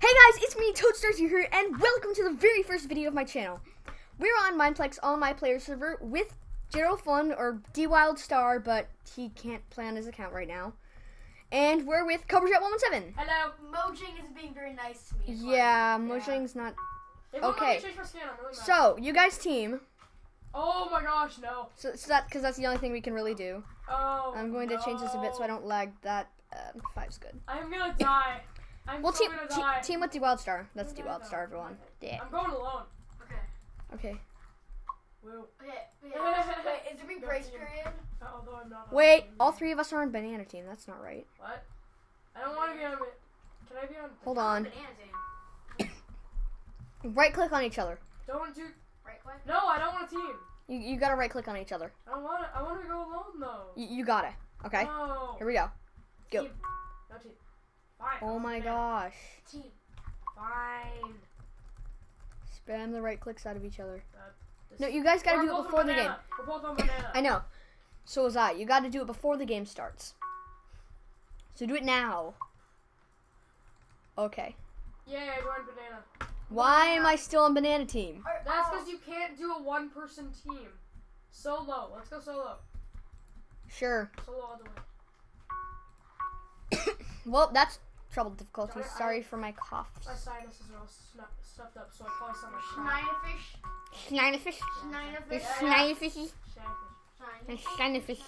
Hey guys, it's me, Toadstars here, and welcome to the very first video of my channel. We're on Mineplex on my player server with Gerald Fun or D Wild Star, but he can't play on his account right now. And we're with CobraJet117. Hello, Mojang is being very nice to me. Yeah, fine. Mojang's not. Won't let Okay. my skin, really. So, you guys team. Oh my gosh, no. So, so that because that's the only thing we can really do. Oh. I'm going to change this a bit so I don't lag. That uh, five's good. I'm gonna die. I'm Well, so team gonna te- die. team with D Wild Star. That's I'm Wild. Star, everyone. Yeah. I'm going alone. Okay. Okay. Woo. Okay. Wait, wait, is there a grace period? Uh, Although I'm not. Wait, team. all three of us are on banana team. That's not right. What? I don't want to be on. it. Can I be on? Hold on. Banana team. Right click on each other. Don't do. Right click. No, I don't want a team. You, you gotta right click on each other. I don't want. to I want to go alone though. You, you got it. Okay. No. Here we go. Go. Team. No team. Fine. Oh my gosh. Team. Fine. Spam the right clicks out of each other. This- No, you guys gotta do it before the game. We're both on banana. I know. So was I. You gotta do it before the game starts. So do it now. Okay. Yeah, I joined banana. Why am I still on banana team? That's because you can't do a one person team. Solo. Let's go solo. Sure. Solo all the way. Well, that's trouble difficulties. Sorry, I- for my coughs. My sinuses are all snuff, stuffed up, so I probably sound like crap. Schneiderfish. Schneiderfish. Schneiderfish. Schneiderfish. Schneiderfish.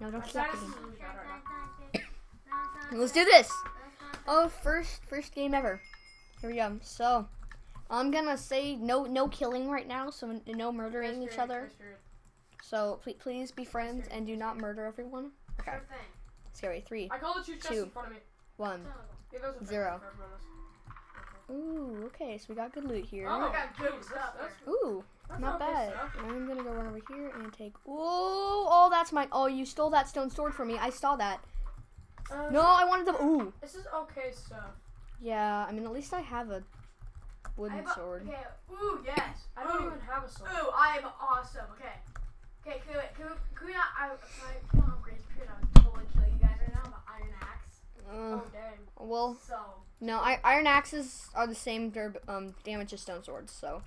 No, don't clap sinuses again. are really bad right now. Let's do this. Oh, first first game ever. Here we go. So, I'm gonna say no no killing right now. So no murdering Grace each other. So please please be friends and do not murder everyone. Okay. Scary. Three, I call the two chests in front of me. One. Yeah, those are Zero. for everyone else. Ooh. Okay. So we got good loot here. Oh, I got good that's- stuff that's- Ooh. that's Not bad. stuff. I'm gonna go run over here and take. Ooh. Oh, that's mine. Oh, you stole that stone sword from me. I saw that. Uh, No, I wanted the. Ooh. This is okay stuff. Yeah. I mean, at least I have a wooden have a- sword. Okay. Ooh, yes. I don't Ooh. even have a sword. Ooh, I am awesome. Okay. Okay, can we, can we, can we not, I, can well. So, No, I, iron axes are the same durb, um, damage as stone swords, so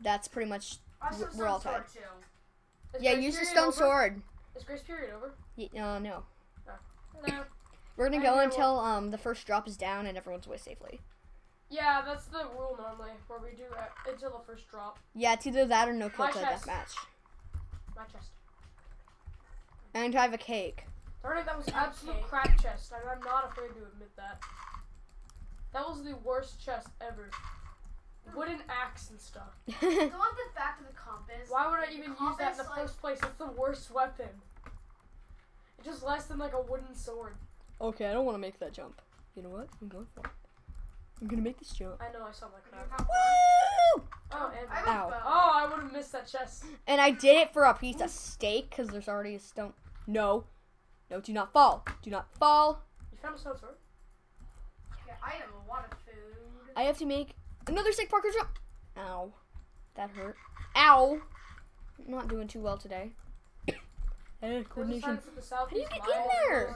that's pretty much. also We're all tied. Yeah, use the stone over? sword. Is grace period over? Y- uh, no, No. we're gonna go until um the first drop is down and everyone's away safely. Yeah, that's the rule normally, where we do it until the first drop. Yeah, it's either that or no kill chest. deathmatch. My chest. And I have a cake. Darn it, that was absolute Okay. crap chest, and I'm not afraid to admit that. That was the worst chest ever. Hmm. Wooden axe and stuff. Don't like the fact of the compass. Why would I The even use that in the like, first place? It's the worst weapon. It's just less than like a wooden sword. okay, I don't want to make that jump. You know what? I'm going for it. I'm gonna make this jump. I know I saw my You're crap. Woo! Oh, and Ow. bow. oh, I would have missed that chest. And I did it for a piece of steak because there's already a stone. No, no, do not fall. Do not fall. You found a stone sword? Okay, I have a lot of food. I have to make another sick parkour jump. Ow. That hurt. Ow. I'm not doing too well today. There's a coordination. sign for the southeast How do you get mile in of there?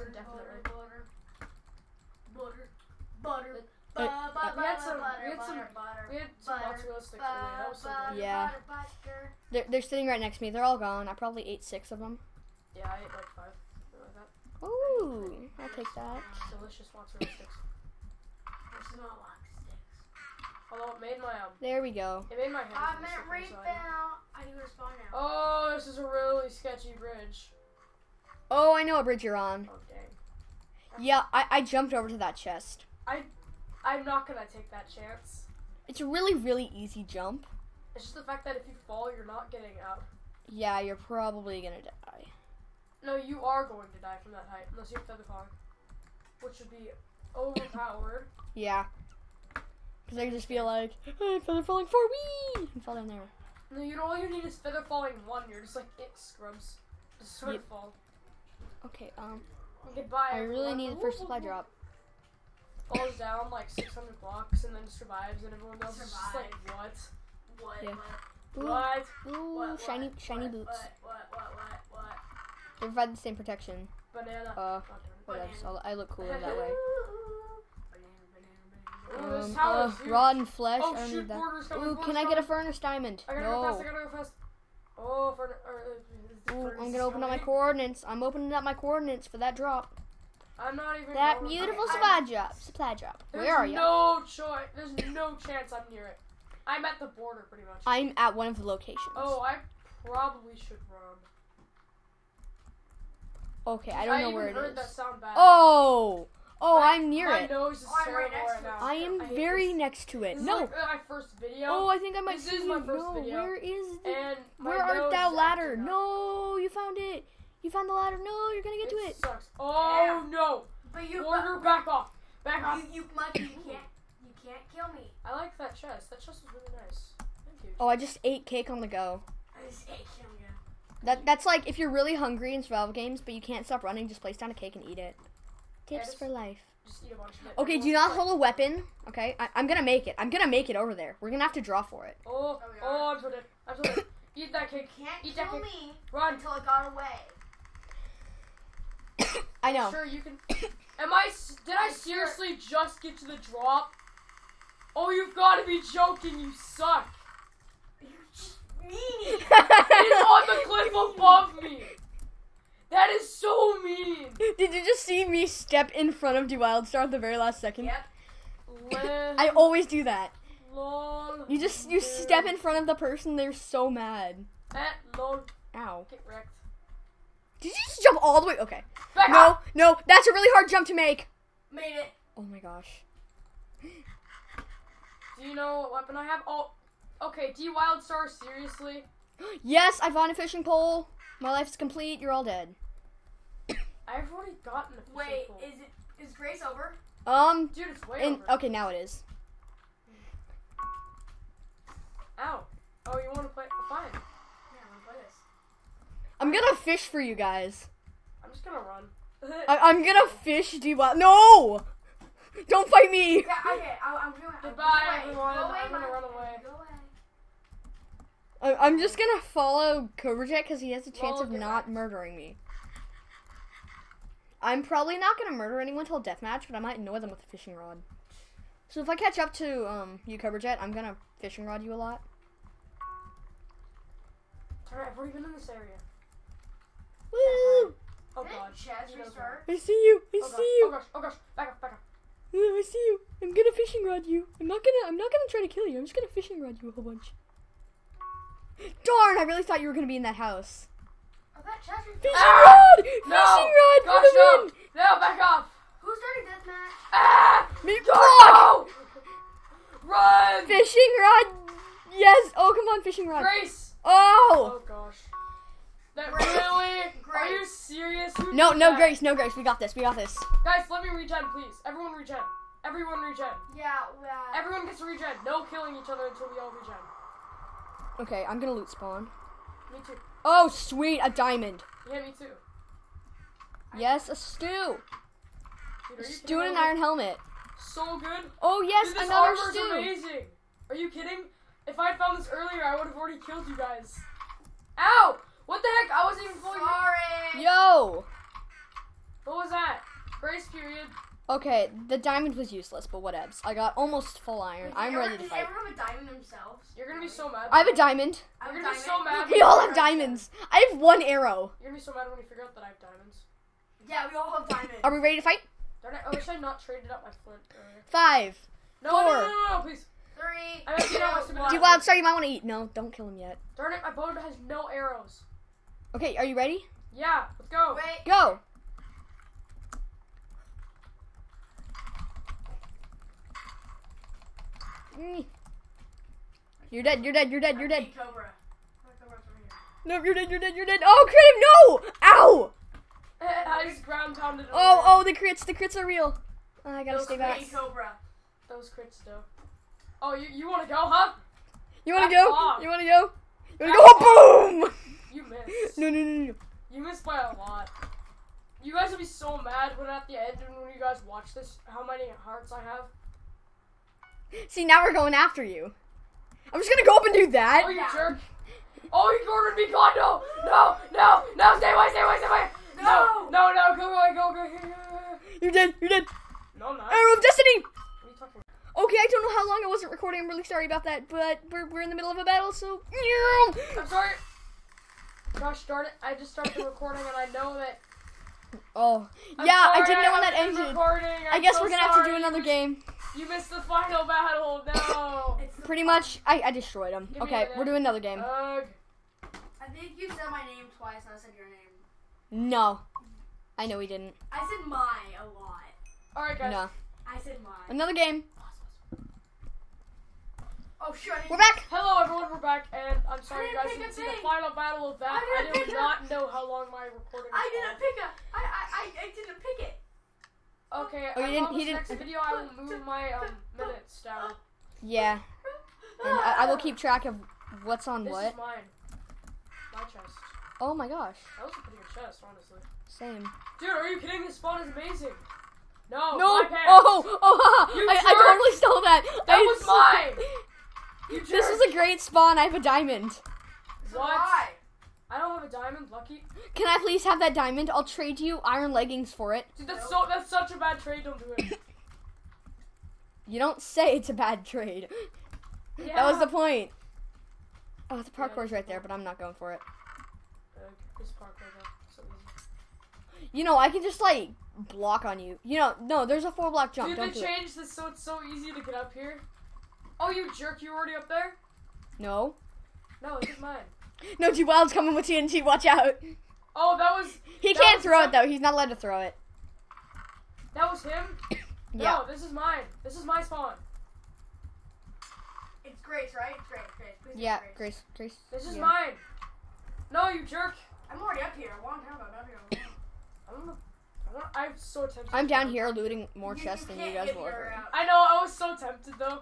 Butter. Butter, Uh, we had some- we had some- We had some mozzarella sticks earlier. Yeah. butter, butter. They're, they're sitting right next to me. They're all gone. I probably ate six of them. Yeah, I ate like five. Something like that. Ooh, I'll take that. Delicious mozzarella sticks. There's not a lot of sticks. Although it made my um, There we go. it made my hands. I'm at right now. I need to spawn now. Oh, this is a really sketchy bridge. Oh, I know what bridge you're on. Oh dang. Yeah, I, I jumped over to that chest. I I'm not gonna take that chance. It's a really, really easy jump. It's just the fact that if you fall, you're not getting out. Yeah, you're probably gonna die. No, you are going to die from that height, unless you have feather falling, which would be overpowered. Yeah. Because I just feel like, I'm feather falling for wee! And fall down there. No, you know all you need is feather falling one. You're just like it scrubs. Just sort of fall. Okay, um, Goodbye. I really need the first supply drop. Falls down like 600 blocks and then survives, and everyone else is just like, what? What? Yeah. What? Ooh, What? ooh What? shiny, what, shiny what, boots. What? What? What? What? What? They provide the same protection. Banana. Uh, whatever. so I look cooler that way. Banana, banana, Ooh, banana. this This Um, uh, rod and flesh. Oh I shoot, border's. Ooh, border's can I get a furnace diamond? I gotta go fast. I No. gotta go fast. Oh, for, or, uh, Ooh, I'm gonna open up my coordinates. I'm opening up my coordinates for that drop. I'm not even. That going- beautiful supply drop. Supply drop. Where are you? no choice. There's no chance I'm near it. I'm at the border, pretty much. I'm at one of the locations. Oh, I probably should run. Okay, I don't know even where it heard that is. sound bad. Oh, oh, My- I'm near my it. nose is Oh, I'm right next right to it. I am hate very this. next to it. This is No. like, uh, my first video. Oh, I think I might This see is my you. first no, video. where is the? and my Where art thou ladder? No, you found it. You found the ladder. No, you're gonna get to it. sucks. Oh no! But you, Border, back off! Back off! you, you, Mike, you can't, you can't kill me. I like that chest. That chest is really nice. Thank you. Oh, I just ate cake on the go. I just hate killing you. That that's like if you're really hungry in survival games, but you can't stop running, just place down a cake and eat it. Yeah, Tips just- for life. Just eat a bunch of it. Okay, do not hold a weapon. Okay, I, I'm gonna make it. I'm gonna make it over there. We're gonna have to draw for it. Oh, Oh, oh. I'm so dead. I'm so dead. Eat that cake. Can't Eat that cake. me Run. until it got away. I know. Sure, you can. Am I? Did I I'm sure- seriously just get to the drop? Oh, you've got to be joking. You suck. You're just meanie. He's on the cliff above me. That is so mean. Did you just see me step in front of D Wildstar at the very last second? yep. I always do that. You just you step in front of the person, they're so mad. Eh, lol. Ow. Get wrecked. Did you just jump all the way? Okay. Back No, up. no, that's a really hard jump to make. Made it. Oh my gosh. Do you know what weapon I have? Oh, okay. D Wildstar, seriously? Yes, I found a fishing pole. My life is complete. You're all dead. I've already gotten a fishing Wait, pole. is it is Grace over? Um, Dude, it's way and over. okay, now it is. Ow. Oh, you want to play? Fine. Yeah, I'm gonna play this. I'm gonna fish for you guys. I'm just gonna run. I- I'm gonna fish. Do you want? No! Don't fight me. Yeah, okay. I, I'm doing. I'm Goodbye, go away. everyone. Go away, I'm gonna run away. Go away. I- I'm just gonna follow Cobra Jet because he has a chance Well, of not wrecked. murdering me. I'm probably not gonna murder anyone till deathmatch, but I might annoy them with a fishing rod. So if I catch up to um you Cobra Jet, I'm gonna fishing rod you a lot. Alright, already been in this area. Woo! Oh god. Chaz He knows restart? I see you. I Oh see you. Oh gosh. Oh gosh. Back up. Back up. I see you. I'm gonna fishing rod you. I'm not gonna. I'm not gonna try to kill you. I'm just gonna fishing rod you a whole bunch. Darn! I really thought you were gonna be in that house. That Fishing restarted. rod! No! Fishing rod Gosh, for the no! win! No, back off! Who started deathmatch? Ah! Me block! No! Run! Fishing rod. Yes. Oh, come on, fishing rod. Grace! Oh. Oh gosh. That Grace. really? Are you serious? Who No, no, that? Grace, no, Grace. We got this. We got this. Guys, let me regen, please. Everyone regen. Everyone regen. Yeah, yeah. Everyone gets to regen. No killing each other until we all regen. Okay, I'm gonna loot spawn. Me too. Oh, sweet, a diamond. Yeah, me too. Yes, a stew. Dude, are you Stew kidding and an iron helmet. So good. Oh yes, Dude, this another armor's stew. amazing. Are you kidding? If I had found this earlier, I would have already killed you guys. Ow! What the heck? I wasn't even fully. Sorry. Yo. What was that? Grace period. Okay, the diamond was useless, but whatevs. I got almost full iron. Does I'm everyone- ready to does fight. everyone have a diamond themselves? You're gonna be so mad. I have a diamond. I have You're gonna be so mad. We all have diamonds. I have one arrow. You're gonna be so mad when you figure out that I have diamonds. Yeah, we all have diamonds. Are we ready to fight? Darn it! I wish I'd not traded up my flint earlier. Five. No, Four. no, no, no, no, please. Three. I have to get out my two, stupid- one. D Wild Star, you might want to eat. No, don't kill him yet. Darn it! My bow has no arrows. Okay, are you ready? Yeah, let's go. Wait. Go. Mm. You're dead. You're dead. You're dead. You're dead. Cobra. My Cobra's over here. No, you're dead. You're dead. You're dead. Oh, crit! No! Ow! I just ground pounded. Oh, oh, the crits. The crits are real. Oh, I gotta Those stay back. Cobra. Those crits though. Oh, you you want to go, huh? You wanna Back go? off. You wanna go? You wanna Back go? Oh, boom! You missed. No, no, no, no. You missed by a lot. You guys will be so mad when at the end when you guys watch this, how many hearts I have. See, now we're going after you. I'm just gonna go up and do that. Oh, you Yeah. jerk! Oh, you cornered me, God! No, no, no, no! Stay away! Stay away! Stay away! No. no, no! Go away! Go, go! Here, here, here. You're dead. You're dead. No, I'm not. Arrow of Destiny. What are you talking? Okay, I don't know how long I wasn't recording. I'm really sorry about that, but we're, we're in the middle of a battle, so. I'm sorry. Gosh darn it! I just started the recording and I know that. Oh, I'm yeah, I didn't know when that ended. Recording. I I'm guess so we're gonna have to do another game. You missed the final battle. No. It's Pretty fun- much, I, I destroyed him. Give Okay, we're doing another game. Ugh. I think you said my name twice and I said your name. No, I know he didn't. I said my a lot. All right, guys. No, I said my. another game. Oh shit! We're back. Hello, everyone. We're back, and I'm sorry you guys didn't a see the final battle of that. I I, didn't a- know how long my recording. I didn't pick a. I I I, I didn't pick it. Okay, Oh, I you didn't- promise he didn't- next video I will move my um minutes down. Yeah, and I, I will keep track of what's on what? This what. is mine. My chest. Oh my gosh, That was a pretty good chest, honestly. same. Dude, are you kidding? This spawn is amazing. No, no, my pants. oh, oh, haha. You I, I totally stole that. That I was mine. You This jerk. is a great spawn. I have a diamond. What? why? I don't have a diamond, lucky. Can I please have that diamond? I'll trade you iron leggings for it. Dude, that's so that's such a bad trade. Don't do it. You don't say it's a bad trade. Yeah. That was the point. Oh, the Yeah, parkour's right there, but I'm not going for it. Uh, this park. So. You know, I can just like block on you. You know, no, there's a four block jump. Dude, Don't they do it. changed this so it's so easy to get up here. Oh, you jerk! You're already up there? No, No, this is mine. no, G Wild's coming with TNT. Watch out. Oh, that was He That can't was throw him? it though. He's not allowed to throw it. that was him. Yeah. No, this is mine. This is my spawn. It's Grace, right? It's Grace. Grace. Please say Yeah, Grace. Grace, Grace. This is yeah. mine. No, you jerk. I'm already up here. A long time ago. Down here. I don't know. I want, I'm so tempted. I'm down here looting more chests than you guys get will ever. uh, I know. I was so tempted though.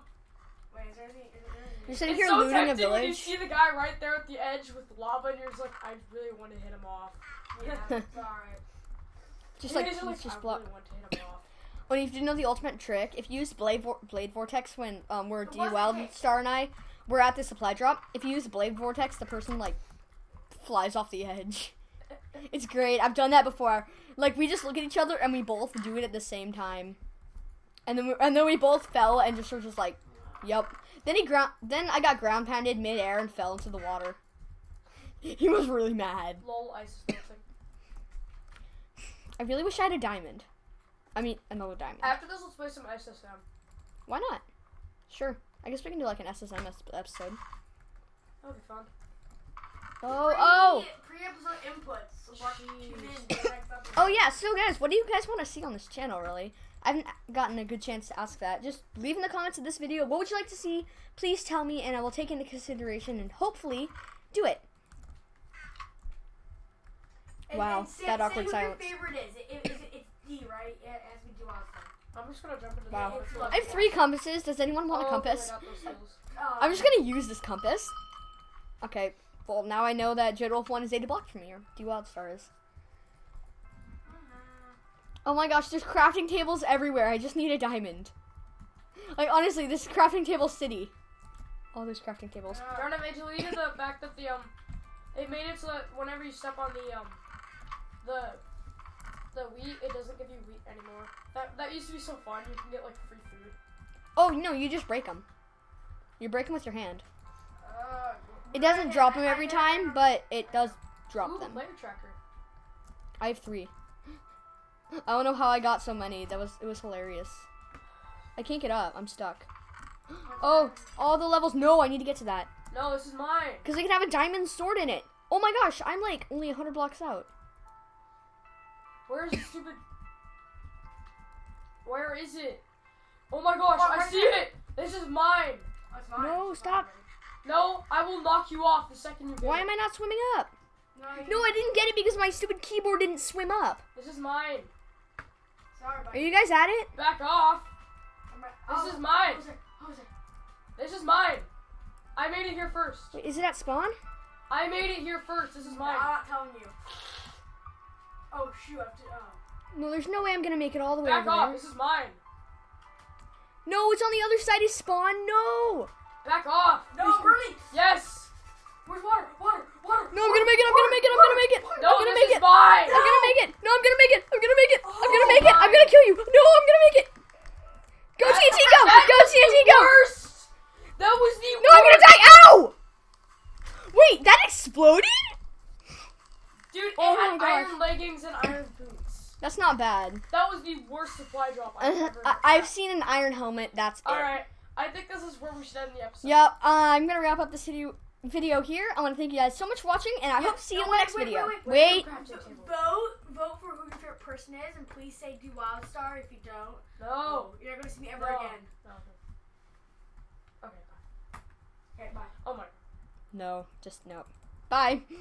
You're sitting It's here so looting a tempting when you see the guy right there at the edge with lava, and you're just like, I really want to hit him off. Yeah, it's alright. Just like, You guys just I block. really want to hit him off. When you didn't know the ultimate trick, if you use Blade Vor- Blade Vortex when um we're It D Wild. Star and I we're at the supply drop, if you use Blade Vortex, the person like flies off the edge. It's great. I've done that before. Like we just look at each other and we both do it at the same time, and then we, and then we both fell and just were just like, "Yup." Then he ground. Then I got ground pounded midair and fell into the water. He was really mad. Lol, ice is. I really wish I had a diamond. I mean, another diamond. After this, let's play some SSM. Why not? Sure. I guess we can do like an SSM episode. That would be fun. Oh, oh, Pre-episode inputs. So watch- tune in Jeez. to the next episode. oh yeah. So guys, what do you guys want to see on this channel? Really, I haven't gotten a good chance to ask that. Just leave in the comments of this video. What would you like to see? Please tell me, and I will take into consideration and hopefully do it. And- Wow, say, that say awkward who silence. your favorite is. It, it, is it, it's D, right? Yeah, as we do all. I'm just gonna jump into Wow. the It's. I have three compasses. Does anyone want a Oh, compass? I got those skills. Um, I'm just gonna use this compass. Okay. Well, now I know that Jed Wolf One is 80 blocks from me, or D Wild Star is. Oh my gosh, there's crafting tables everywhere. I just need a diamond. Like honestly, this is crafting table city. All those crafting tables. uh, Darn it, deleted the fact that the um, it made it so that whenever you step on the um, the the wheat, it doesn't give you wheat anymore. That that used to be so fun. You can get like free food. Oh no, you just break them. You break them with your hand. uh, It doesn't drop them every time, but it does drop Ooh, them. player tracker. I have three. I don't know how I got so many. That was it was hilarious. I can't get up. I'm stuck. Oh, all the levels. No, I need to get to that. No, this is mine. Because I can have a diamond sword in it. Oh my gosh, I'm like only 100 blocks out. Where is the stupid? Where is it? Oh my gosh, Oh, I see there. it. This is mine. Oh, mine. No, It's stop. mine. No, I will knock you off the second you get Why it. am I not swimming up? No, No, I didn't get it because my stupid keyboard didn't swim up. This is mine. Sorry, Are you guys at it? Back off. This oh, is oh, mine. What was it? What was it? This is mine. I made it here first. Wait, is it at spawn? I made it here first. This is mine. I'm not telling you. Oh shoot! I have to. Oh. No, there's no way I'm gonna make it all the way Back over off. there. This is mine. No, it's on the other side of spawn. No. Back off. No, Bernie! Yes. Where's water? Water! No, I'm gonna make it. I'm gonna make it. I'm gonna make it. I'm gonna make it. I'm gonna make it. No, I'm gonna make it. I'm gonna make it. I'm gonna make it. I'm gonna kill you. No, I'm gonna make it. Go TNT, go. Go TNT, go. That was the. No, I'm gonna die. Ow! Wait, that exploded? Dude, it had iron leggings and iron boots. That's not bad. That was the worst supply drop I've ever. I've seen an iron helmet. That's All it. right. I think this is where we should end the episode. Yep, uh, I'm gonna wrap up the city video here. I want to thank you guys so much for watching, and I hope to see you in the next wait, video. wait, Wait. Crafting table. Vote, vote for who your favorite person is, and please say do Wildstar. If you don't, No. you're not going to see me ever No. again. No. no. Okay. Bye. Okay, bye. Oh my. No, just no. Bye.